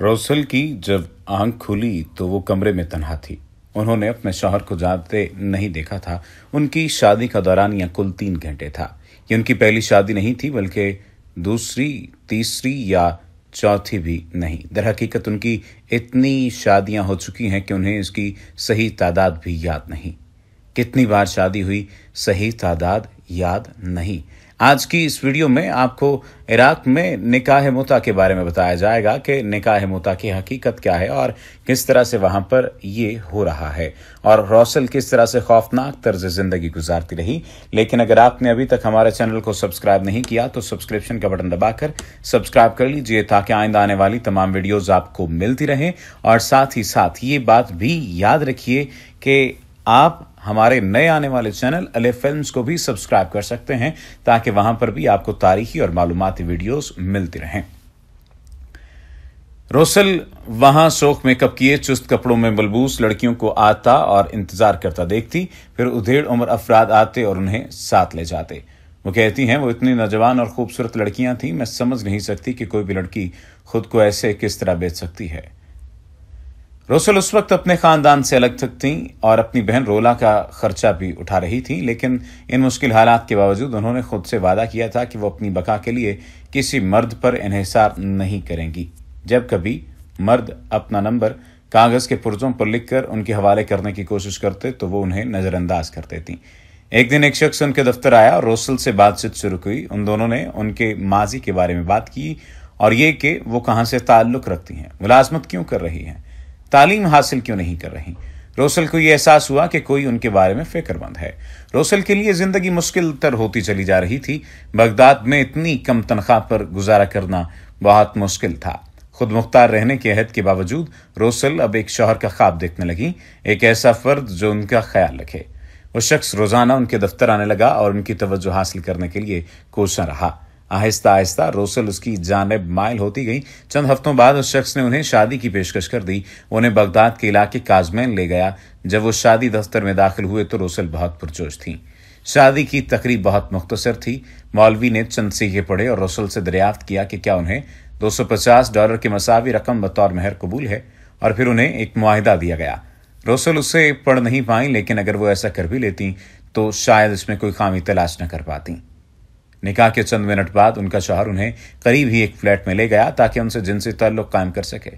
روسل کی جب آنکھ کھلی تو وہ کمرے میں تنہا تھی۔ انہوں نے اپنے شوہر کو جاتے نہیں دیکھا تھا۔ ان کی شادی کا دوران یا کل تین گھنٹے تھا۔ یہ ان کی پہلی شادی نہیں تھی، بلکہ دوسری، تیسری یا چوتھی بھی نہیں۔ در حقیقت ان کی اتنی شادیاں ہو چکی ہیں کہ انہیں اس کی صحیح تعداد بھی یاد نہیں۔ کتنی بار شادی ہوئی، صحیح تعداد یاد نہیں۔ آج کی اس ویڈیو میں آپ کو عراق میں نکاح متا کے بارے میں بتایا جائے گا کہ نکاح متا کی حقیقت کیا ہے اور کس طرح سے وہاں پر یہ ہو رہا ہے اور روسل کس طرح سے خوفناک طرز زندگی گزارتی رہی۔ لیکن اگر آپ نے ابھی تک ہمارے چینل کو سبسکرائب نہیں کیا تو سبسکرپشن کا بٹن دبا کر سبسکرائب کر لیجیے تاکہ آئندہ آنے والی تمام ویڈیوز آپ کو ملتی رہیں اور ساتھ ہی ساتھ یہ بات بھی یاد رکھیے کہ آپ ہمارے نئے آنے والے چینل علی فلمز کو بھی سبسکرائب کر سکتے ہیں تاکہ وہاں پر بھی آپ کو تاریخی اور معلوماتی ویڈیوز ملتی رہیں۔ روسل، وہاں سوکھ میک اپ کیے، چست کپڑوں میں ملبوس، لڑکیوں کو آتا اور انتظار کرتا دیکھتی، پھر ادھیڑ عمر افراد آتے اور انہیں ساتھ لے جاتے۔ وہ کہتی ہیں، وہ اتنی نوجوان اور خوبصورت لڑکیاں تھیں، میں سمجھ نہیں سکتی کہ کوئی بھی لڑکی خود کو ایسے کس طرح بیچ سکتی ہے۔ روسل اس وقت اپنے خاندان سے الگ تک تھیں اور اپنی بہن رولا کا خرچہ بھی اٹھا رہی تھی لیکن ان مشکل حالات کے باوجود انہوں نے خود سے وعدہ کیا تھا کہ وہ اپنی بقا کے لیے کسی مرد پر انحصار نہیں کریں گی۔ جب کبھی مرد اپنا نمبر کاغذ کے پرزوں پر لکھ کر ان کے حوالے کرنے کی کوشش کرتے تو وہ انہیں نظر انداز کرتے تھیں۔ ایک دن ایک شخص ان کے دفتر آیا اور روسل سے بات چیت شروع ہوئی ان دونوں نے ان کے ماضی کے بارے میں بات کی اور یہ کہ وہ کہاں سے تعلق رکھتی ہیں، ملازمت کیوں کر رہی ہیں؟ تعلیم حاصل کیوں نہیں کر رہی؟ روسل کو یہ احساس ہوا کہ کوئی ان کے بارے میں فکر مند ہے۔ روسل کے لیے زندگی مشکل تر ہوتی چلی جا رہی تھی۔ بغداد میں اتنی کم تنخواہ پر گزارا کرنا بہت مشکل تھا۔ خود مختار رہنے کے عہد کے باوجود روسل اب ایک شوہر کا خواب دیکھنے لگی، ایک ایسا فرد جو ان کا خیال رکھے۔ وہ شخص روزانہ ان کے دفتر آنے لگا اور ان کی توجہ حاصل کرنے کے لیے کوشاں رہا۔ آہستہ آہستہ روسل اس کی جانب مائل ہوتی گئی۔ چند ہفتوں بعد اس شخص نے انہیں شادی کی پیشکش کر دی۔ انہیں بغداد کے علاقے کازمین لے گیا۔ جب وہ شادی دفتر میں داخل ہوئے تو روسل بہت پرجوش تھیں شادی کی تقریب بہت مختصر تھی۔ مولوی نے چند سیکھے پڑھے اور روسل سے دریافت کیا کہ کیا انہیں دو سو پچاس ڈالر کی مساوی رقم بطور مہر قبول ہے اور پھر انہیں ایک معاہدہ دیا گیا۔ روسل اسے پڑھ نہیں پائیں، لیکن اگر وہ ایسا کر بھی لیتی تو شاید اس میں کوئی خامی تلاش نہ کر پاتی۔ نکاح کے چند منٹ بعد ان کا شوہر انہیں قریب ہی ایک فلیٹ میں لے گیا تاکہ ان سے جنسی تعلق قائم کر سکے۔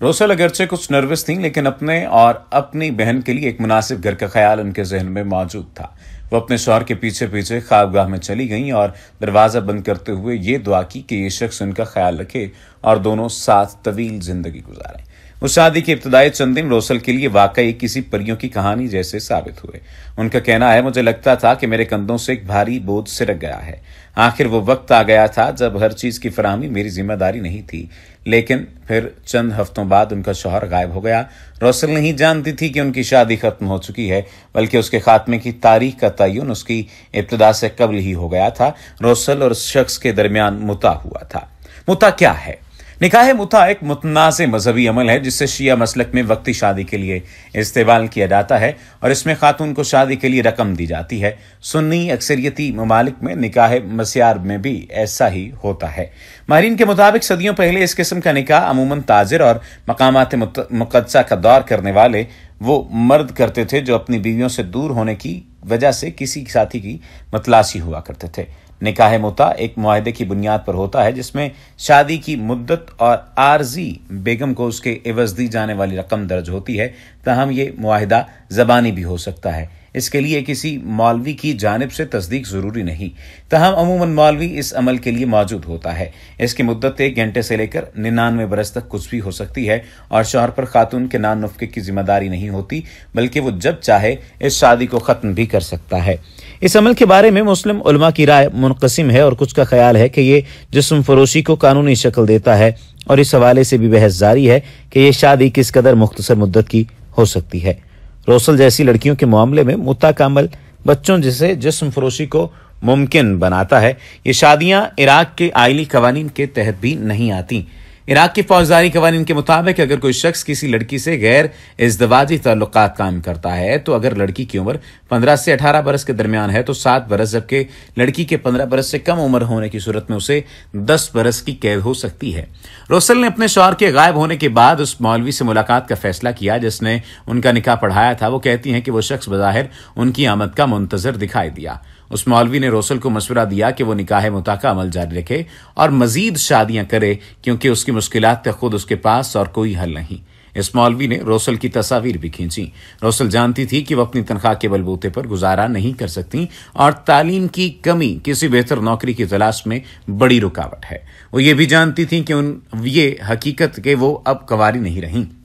روسل اگرچہ کچھ نروس تھیں، لیکن اپنے اور اپنی بہن کے لیے ایک مناسب گھر کا خیال ان کے ذہن میں موجود تھا۔ وہ اپنے شوہر کے پیچھے پیچھے خوابگاہ میں چلی گئیں اور دروازہ بند کرتے ہوئے یہ دعا کی کہ یہ شخص ان کا خیال رکھے اور دونوں ساتھ طویل زندگی گزاریں اس شادی کے ابتدائی چند دن روسل کے لیے واقعی کسی پریوں کی کہانی جیسے ثابت ہوئے۔ ان کا کہنا ہے، مجھے لگتا تھا کہ میرے کندھوں سے ایک بھاری بوجھ سرک گیا ہے۔ آخر وہ وقت آ گیا تھا جب ہر چیز کی فراہمی میری ذمہ داری نہیں تھی۔ لیکن پھر چند ہفتوں بعد ان کا شوہر غائب ہو گیا۔ روسل نہیں جانتی تھی کہ ان کی شادی ختم ہو چکی ہے، بلکہ اس کے خاتمے کی تاریخ کا تعین اس کی ابتدا سے قبل ہی ہو گیا تھا۔ روسل اور شخص کے درمیان متا ہوا تھا۔ متا کیا ہے؟ نکاح متا ایک متنازع مذہبی عمل ہے، جس سے شیعہ مسلک میں وقتی شادی کے لیے استعمال کیا جاتا ہے اور اس میں خاتون کو شادی کے لیے رقم دی جاتی ہے۔ سنی اکثریتی ممالک میں نکاح مسیار میں بھی ایسا ہی ہوتا ہے۔ ماہرین کے مطابق، صدیوں پہلے اس قسم کا نکاح عموماً تاجر اور مقامات مقدسہ کا دور کرنے والے وہ مرد کرتے تھے جو اپنی بیویوں سے دور ہونے کی وجہ سے کسی ساتھی کی متلاشی ہوا کرتے تھے۔ نکاح متا ایک معاہدے کی بنیاد پر ہوتا ہے، جس میں شادی کی مدت اور عارضی بیگم کو اس کے عوض دی جانے والی رقم درج ہوتی ہے، تاہم یہ معاہدہ زبانی بھی ہو سکتا ہے۔ اس کے لیے کسی مولوی کی جانب سے تصدیق ضروری نہیں۔ تاہم، عموماً مولوی اس عمل کے لیے موجود ہوتا ہے۔ اس کی مدت ایک گھنٹے سے لے کر ننانوے برس تک کچھ بھی ہو سکتی ہے اور شوہر پر خاتون کے نان نفقے کی ذمہ داری نہیں ہوتی، بلکہ وہ جب چاہے اس شادی کو ختم بھی کر سکتا ہے۔ اس عمل کے بارے میں مسلم علماء کی رائے منقسم ہے اور کچھ کا خیال ہے کہ یہ جسم فروشی کو قانونی شکل دیتا ہے اور اس حوالے سے بھی بحث جاری ہے کہ یہ شادی کس قدر مختصر مدت کی ہو سکتی ہے۔ روسل جیسی لڑکیوں کے معاملے میں متا کا عمل بچوں جسے جسم فروشی کو ممکن بناتا ہے۔ یہ شادیاں عراق کے آئلی قوانین کے تحت بھی نہیں آتی عراق کی فوجداری قوانین کے مطابق اگر کوئی شخص کسی لڑکی سے غیر ازدواجی تعلقات قائم کرتا ہے، تو اگر لڑکی کی عمر پندرہ سے اٹھارہ برس کے درمیان ہے، تو سات برس، جبکہ لڑکی کے پندرہ برس سے کم عمر ہونے کی صورت میں اسے دس برس کی قید ہو سکتی ہے۔ روسل نے اپنے شوہر کے غائب ہونے کے بعد اس مولوی سے ملاقات کا فیصلہ کیا، جس نے ان کا نکاح پڑھایا تھا۔ وہ کہتی ہیں کہ وہ شخص بظاہر ان کی آمد کا منتظر دکھائی دیا۔ اس مولوی نے روسل کو مشورہ دیا کہ وہ نکاح متاقہ عمل جاری رکھے اور مزید شادیاں کرے کیونکہ اس کی مشکلات تک خود اس کے پاس اور کوئی حل نہیں۔ اس مولوی نے روسل کی تصاویر بھی کھینچی روسل جانتی تھی کہ وہ اپنی تنخواہ کے بلبوتے پر گزارا نہیں کر سکتی اور تعلیم کی کمی کسی بہتر نوکری کی تلاش میں بڑی رکاوٹ ہے۔ وہ یہ بھی جانتی تھی کہ ان یہ حقیقت کہ وہ اب کواری نہیں رہیں۔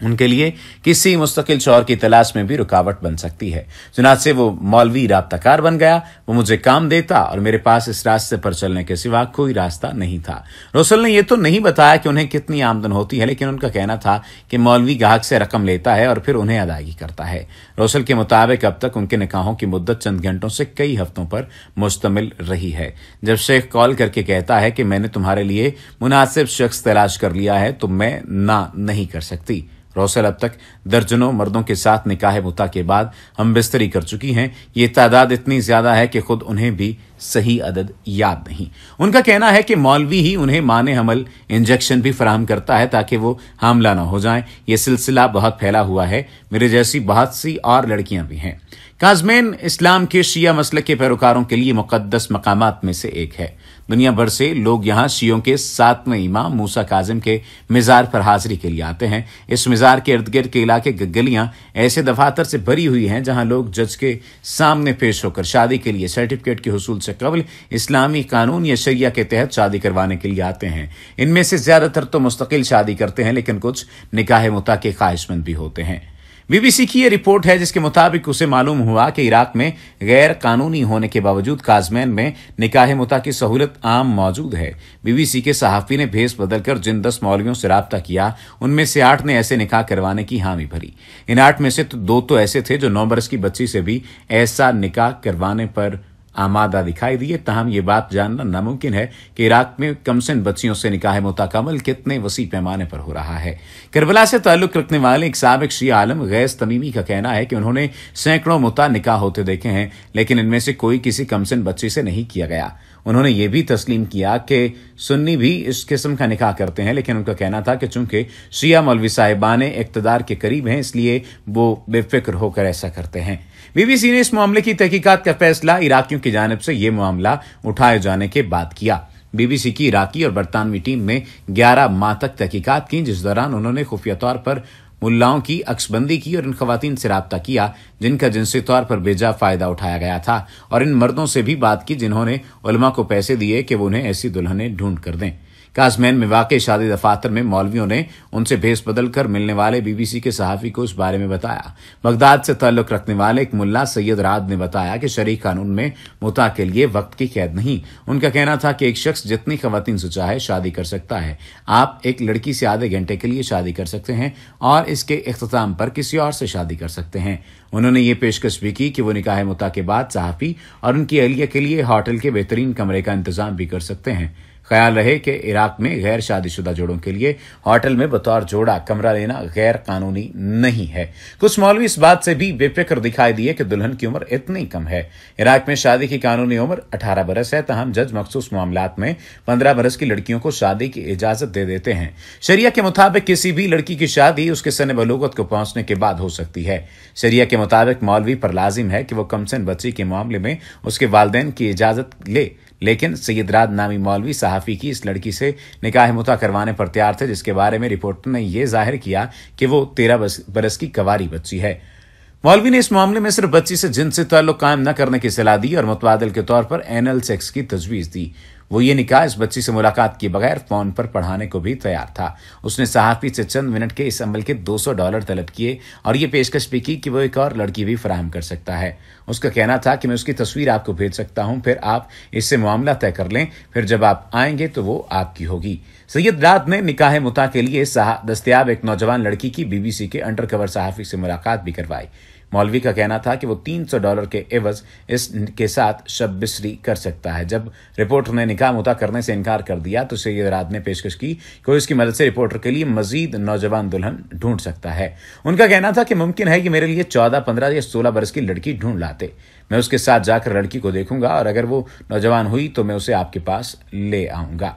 ان کے لیے کسی مستقل شور کی تلاش میں بھی رکاوٹ بن سکتی ہے۔ چنانچہ سے وہ مولوی رابطہ کار بن گیا، وہ مجھے کام دیتا اور میرے پاس اس راستے پر چلنے کے سوا کوئی راستہ نہیں تھا۔ روسل نے یہ تو نہیں بتایا کہ انہیں کتنی آمدن ہوتی ہے، لیکن ان کا کہنا تھا کہ مولوی گاہک سے رقم لیتا ہے اور پھر انہیں ادائیگی کرتا ہے۔ روسل کے مطابق اب تک ان کے نکاحوں کی مدت چند گھنٹوں سے کئی ہفتوں پر مشتمل رہی ہے۔ جب شیخ کال کر کے کہتا ہے کہ میں نے تمہارے لیے مناسب شخص تلاش کر لیا ہے، تو میں نہ نہیں کر سکتی۔ روسل اب تک درجنوں مردوں کے ساتھ نکاح متا کے بعد ہم بستری کر چکی ہیں۔ یہ تعداد اتنی زیادہ ہے کہ خود انہیں بھی صحیح عدد یاد نہیں۔ ان کا کہنا ہے کہ مولوی ہی انہیں مان حمل انجیکشن بھی فراہم کرتا ہے تاکہ وہ حاملہ نہ ہو جائیں۔ یہ سلسلہ بہت پھیلا ہوا ہے۔ میرے جیسی بہت سی اور لڑکیاں بھی ہیں۔ کازمین اسلام کے شیعہ مسلک کے پیروکاروں کے لیے مقدس مقامات میں سے ایک ہے۔ دنیا بھر سے لوگ یہاں شیوں کے ساتویں امام موسا کاظم کے مزار پر حاضری کے لیے آتے ہیں۔ اس مزار کے ارد گرد کے علاقے گلیاں ایسے دفاتر سے بھری ہوئی ہیں جہاں لوگ جج کے سامنے پیش ہو کر شادی کے لیے سرٹیفکیٹ کے حصول سے قبل اسلامی قانون یا شریعہ کے تحت شادی کروانے کے لیے آتے ہیں۔ ان میں سے زیادہ تر تو مستقل شادی کرتے ہیں، لیکن کچھ نکاح متا کے خواہش مند بھی ہوتے ہیں۔ بی بی سی کی یہ رپورٹ ہے جس کے مطابق اسے معلوم ہوا کہ عراق میں غیر قانونی ہونے کے باوجود کازمین میں نکاح متا کی سہولت عام موجود ہے۔ بی بی سی کے صحافی نے بھیس بدل کر جن دس مولویوں سے رابطہ کیا، ان میں سے آٹھ نے ایسے نکاح کروانے کی حامی بھری۔ ان آٹھ میں سے دو تو ایسے تھے جو نو برس کی بچی سے بھی ایسا نکاح کروانے پر آمادہ دکھائی دیے، تاہم یہ بات جاننا ناممکن ہے کہ عراق میں کمسن بچیوں سے نکاح متکمل کتنے وسیع پیمانے پر ہو رہا ہے۔ کربلا سے تعلق رکھنے والے ایک سابق شیعہ عالم غیظ تمیمی کا کہنا ہے کہ انہوں نے سینکڑوں متا نکاح ہوتے دیکھے ہیں، لیکن ان میں سے کوئی کسی کمسن بچی سے نہیں کیا گیا۔ انہوں نے یہ بھی تسلیم کیا کہ سنی بھی اس قسم کا نکاح کرتے ہیں، لیکن ان کا کہنا تھا کہ چونکہ شیعہ مولوی صاحبان اقتدار کے قریب ہیں، اس لیے وہ بے فکر ہو کر ایسا کرتے ہیں۔ بی بی سی نے اس معاملے کی تحقیقات کا فیصلہ عراقیوں کی جانب سے یہ معاملہ اٹھائے جانے کے بعد کیا۔ بی بی سی کی عراقی اور برطانوی ٹیم نے گیارہ ماہ تک تحقیقات کی جس دوران انہوں نے خفیہ طور پر ملاؤں کی عکس بندی کی اور ان خواتین سے رابطہ کیا، جن کا جنسی طور پر بیجا فائدہ اٹھایا گیا تھا، اور ان مردوں سے بھی بات کی جنہوں نے علماء کو پیسے دیے کہ وہ انہیں ایسی دلہنیں ڈھونڈ کر دیں۔ کازمین میں واقع شادی دفاتر میں مولویوں نے ان سے بھیس بدل کر ملنے والے بی بی سی کے صحافی کو اس بارے میں بتایا۔ بغداد سے تعلق رکھنے والے ایک ملا سید راد نے بتایا کہ شریک قانون میں متا کے لیے وقت کی قید نہیں۔ ان کا کہنا تھا کہ ایک شخص جتنی خواتین سے چاہے شادی کر سکتا ہے۔ آپ ایک لڑکی سے آدھے گھنٹے کے لیے شادی کر سکتے ہیں اور اس کے اختتام پر کسی اور سے شادی کر سکتے ہیں۔ انہوں نے یہ پیشکش بھی کی کہ وہ نکاح متا کے بعد صحافی اور ان کی اہلیہ کے لیے ہوٹل کے بہترین کمرے کا انتظام بھی کر سکتے ہیں۔ خیال رہے کہ عراق میں غیر شادی شدہ جوڑوں کے لیے ہوٹل میں بطور جوڑا کمرہ لینا غیر قانونی نہیں ہے۔ کچھ مولوی اس بات سے بھی بے فکر دکھائی دیے کہ دلہن کی عمر اتنی کم ہے۔ عراق میں شادی کی قانونی عمر اٹھارہ برس ہے، تاہم جج مخصوص معاملات میں پندرہ برس کی لڑکیوں کو شادی کی اجازت دے دیتے ہیں۔ شریعہ کے مطابق کسی بھی لڑکی کی شادی اس کے سن بلوغت کو پہنچنے کے بعد ہو سکتی ہے۔ شریعہ کے مطابق مولوی پر لازم ہے کہ وہ کمسن بچی کے معاملے میں اس کے والدین کی اجازت لے۔ لیکن سید راد نامی مولوی صحافی کی اس لڑکی سے نکاح متا کروانے پر تیار تھے، جس کے بارے میں رپورٹر نے یہ ظاہر کیا کہ وہ تیرہ برس کی کواری بچی ہے۔ مولوی نے اس معاملے میں صرف بچی سے جن سے تعلق قائم نہ کرنے کی صلاح دی اور متبادل کے طور پر اینل سیکس کی تجویز دی۔ وہ یہ نکاح اس بچی سے ملاقات کے بغیر فون پر پڑھانے کو بھی تیار تھا۔ اس نے صحافی سے چند منٹ کے اس عمل کے دو سو ڈالر طلب کیے اور یہ پیشکش بھی کی کہ وہ ایک اور لڑکی بھی فراہم کر سکتا ہے۔ اس کا کہنا تھا کہ میں اس کی تصویر آپ کو بھیج سکتا ہوں، پھر آپ اس سے معاملہ طے کر لیں، پھر جب آپ آئیں گے تو وہ آپ کی ہوگی۔ سید، رات نے نکاح متا کے لیے دستیاب ایک نوجوان لڑکی کی بی بی سی کے انڈر کور صحافی سے ملاقات بھی کروائی۔ مولوی کا کہنا تھا کہ وہ تین سو ڈالر کے عوض اس کے ساتھ شب بسری کر سکتا ہے۔ جب رپورٹر نے نکاح متا کرنے سے انکار کر دیا تو سید رات نے پیشکش کی کہ اس کی مدد سے رپورٹر کے لیے مزید نوجوان دلہن ڈھونڈ سکتا ہے۔ ان کا کہنا تھا کہ ممکن ہے کہ میرے لیے چودہ، پندرہ یا سولہ برس کی لڑکی ڈھونڈ لاتے۔ میں اس کے ساتھ جا کر لڑکی کو دیکھوں گا اور اگر وہ نوجوان ہوئی تو میں اسے آپ کے پاس لے آؤں گا۔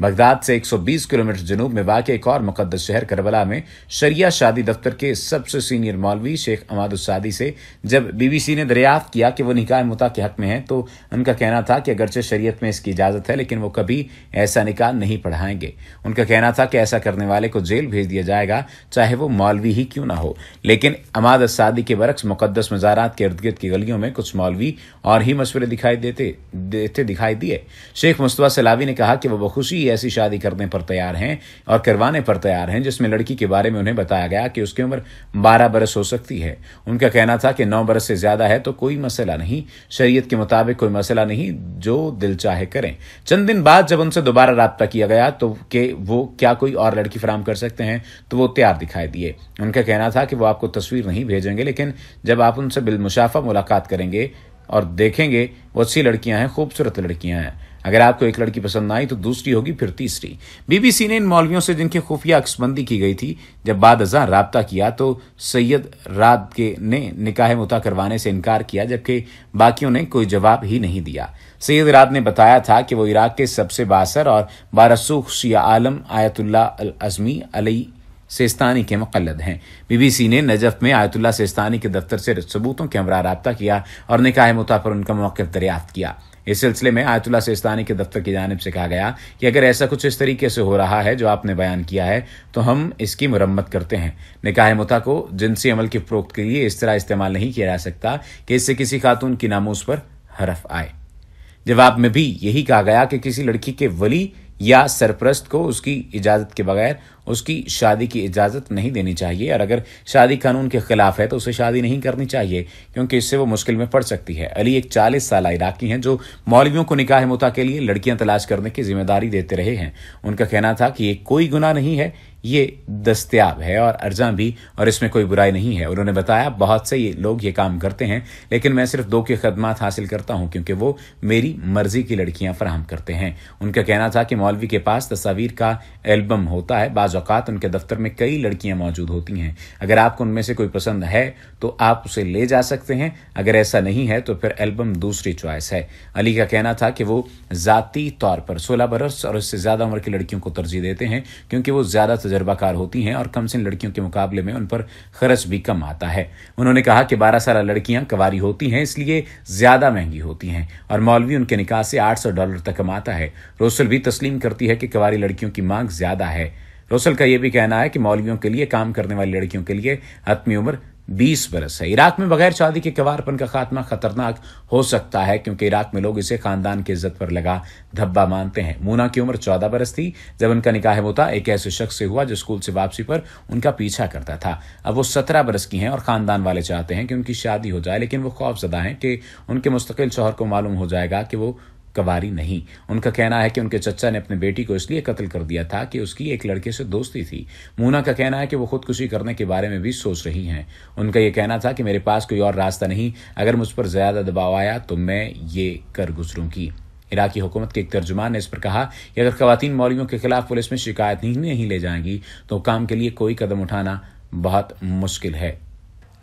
بغداد سے 120 کلومیٹر جنوب میں واقع ایک اور مقدس شہر کربلا میں شریعہ شادی دفتر کے سب سے سینئر مولوی شیخ اماد السادی سے جب بی بی سی نے دریافت کیا کہ وہ نکاح متا کے حق میں ہیں تو ان کا کہنا تھا کہ اگرچہ شریعت میں اس کی اجازت ہے لیکن وہ کبھی ایسا نکاح نہیں پڑھائیں گے۔ ان کا کہنا تھا کہ ایسا کرنے والے کو جیل بھیج دیا جائے گا چاہے وہ مولوی ہی کیوں نہ ہو۔ لیکن اماد السادی کے برعکس مقدس مزارات کے ارد گرد کی گلیوں میں کچھ مولوی اور ہی مشورے دکھائی دیتے دیتے دکھائی دیے۔ شیخ مصطفیٰ سلاوی نے کہا کہ وہ بخوشی بھی ایسی شادی کرنے پر تیار ہیں اور کروانے پر تیار ہیں جس میں لڑکی کے بارے میں انہیں بتایا گیا کہ اس کی عمر بارہ برس ہو سکتی ہے۔ ان کا کہنا تھا کہ نو برس سے زیادہ ہے تو کوئی مسئلہ نہیں۔ شریعت کے مطابق کوئی مسئلہ نہیں، جو دل چاہے کریں۔ چند دن بعد جب ان سے دوبارہ رابطہ کیا گیا تو کہ وہ کیا کوئی اور لڑکی فراہم کر سکتے ہیں، تو وہ تیار دکھائی دیے۔ ان کا کہنا تھا کہ وہ آپ کو تصویر نہیں بھیجیں گے، لیکن جب آپ ان سے بالمشافہ ملاقات کریں گے اور دیکھیں گے، وہ اچھی لڑکیاں ہیں، خوبصورت لڑکیاں ہیں۔ اگر آپ کو ایک لڑکی پسند نہ آئی تو دوسری ہوگی، پھر تیسری۔ بی بی سی نے ان مولویوں سے جن کی خفیہ عکس بندی کی گئی تھی، جب بعد ازاں رابطہ کیا تو سید رات کے نے نکاح متا کروانے سے انکار کیا، جبکہ باقیوں نے کوئی جواب ہی نہیں دیا۔ سید رات نے بتایا تھا کہ وہ عراق کے سب سے باسر اور بارسوخ شیعہ عالم آیت اللہ العظمی علی سیستانی کے مقلد ہیں۔ بی بی سی نے نجف میں آیت اللہ سیستانی کے دفتر سے ثبوتوں کے ہمراہ رابطہ کیا اور نکاح متا پر ان کا موقف دریافت کیا۔ اس سلسلے میں آیت اللہ سیستانی کے دفتر کی جانب سے کہا گیا کہ اگر ایسا کچھ اس طریقے سے ہو رہا ہے جو آپ نے بیان کیا ہے، تو ہم اس کی مرمت کرتے ہیں۔ نکاح متا کو جنسی عمل کی فروخت کے لیے اس طرح استعمال نہیں کیا جا سکتا کہ اس سے کسی خاتون کی ناموس پر حرف آئے۔ جواب میں بھی یہی کہا گیا کہ کسی لڑکی کے ولی یا سرپرست کو اس کی اجازت کے بغیر اس کی شادی کی اجازت نہیں دینی چاہیے اور اگر شادی قانون کے خلاف ہے تو اسے شادی نہیں کرنی چاہیے کیونکہ اس سے وہ مشکل میں پڑ سکتی ہے۔ علی ایک چالیس سالہ عراقی ہیں جو مولویوں کو نکاح متا کے لیے لڑکیاں تلاش کرنے کی ذمہ داری دیتے رہے ہیں۔ ان کا کہنا تھا کہ یہ کوئی گناہ نہیں ہے، یہ دستیاب ہے اور ارزاں بھی اور اس میں کوئی برائی نہیں ہے۔ انہوں نے بتایا، بہت سے یہ لوگ یہ کام کرتے ہیں، لیکن میں صرف دو کی خدمات حاصل کرتا ہوں کیونکہ وہ میری مرضی کی لڑکیاں فراہم کرتے ہیں۔ ان کا کہنا تھا کہ مولوی کے پاس تصاویر کا البم ہوتا ہے، بعض اوقات ان کے دفتر میں کئی لڑکیاں موجود ہوتی ہیں۔ اگر آپ کو ان میں سے کوئی پسند ہے تو آپ اسے لے جا سکتے ہیں۔ اگر ایسا نہیں ہے تو پھر البم دوسری چوائس ہے۔ علی کا کہنا تھا کہ وہ ذاتی طور پر سولہ برس اور اس سے زیادہ عمر کی لڑکیوں کو ترجیح دیتے ہیں کیونکہ وہ زیادہ تجربہ کار ہوتی ہیں اور کم سن لڑکیوں کے مقابلے میں ان پر خرچ بھی کم آتا ہے۔ انہوں نے کہا کہ بارہ سالہ لڑکیاں کواری ہوتی ہیں، اس لیے زیادہ مہنگی ہوتی ہیں اور مولوی ان کے نکاح سے آٹھ سو ڈالر تک کماتا ہے۔ روسل بھی تسلیم کرتی ہے کہ کواری لڑکیوں کی مانگ زیادہ ہے۔ روسل کا یہ بھی کہنا ہے کہ مولویوں کے لیے، کام کرنے والی لڑکیوں کے لیے حتمی عمر بیس برس ہے۔ عراق میں بغیر شادی کے کوار پن کا خاتمہ خطرناک ہو سکتا ہے کیونکہ عراق میں لوگ اسے خاندان کی عزت پر لگا دھبا مانتے ہیں۔ مونا کی عمر چودہ برس تھی جب ان کا نکاح ہوتا، ایک ایسے شخص سے ہوا جو اسکول سے واپسی پر ان کا پیچھا کرتا تھا۔ اب وہ سترہ برس کی ہیں اور خاندان والے چاہتے ہیں کہ ان کی شادی ہو جائے، لیکن وہ خوف زدہ ہیں کہ ان کے مستقل شوہر کو معلوم ہو جائے گا کہ وہ گواری نہیں۔ ان کا کہنا ہے کہ ان کے چچا نے اپنے بیٹی کو اس لیے قتل کر دیا تھا کہ اس کی ایک لڑکے سے دوستی تھی۔ مونا کا کہنا ہے کہ وہ خودکشی کرنے کے بارے میں بھی سوچ رہی ہیں۔ ان کا یہ کہنا تھا کہ میرے پاس کوئی اور راستہ نہیں۔ اگر مجھ پر زیادہ دباؤ آیا تو میں یہ کر گزروں گی۔ عراقی حکومت کے ایک ترجمان نے اس پر کہا کہ اگر خواتین مولیوں کے خلاف پولیس میں شکایت نہیں لے جائیں گی تو کام کے لیے کوئی قدم اٹھانا بہت مشکل ہے۔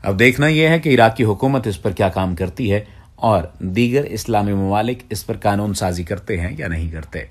اب دیکھنا یہ ہے کہ عراقی حکومت اس پر کیا کام کرتی ہے۔ اور دیگر اسلامی ممالک اس پر قانون سازی کرتے ہیں یا نہیں کرتے؟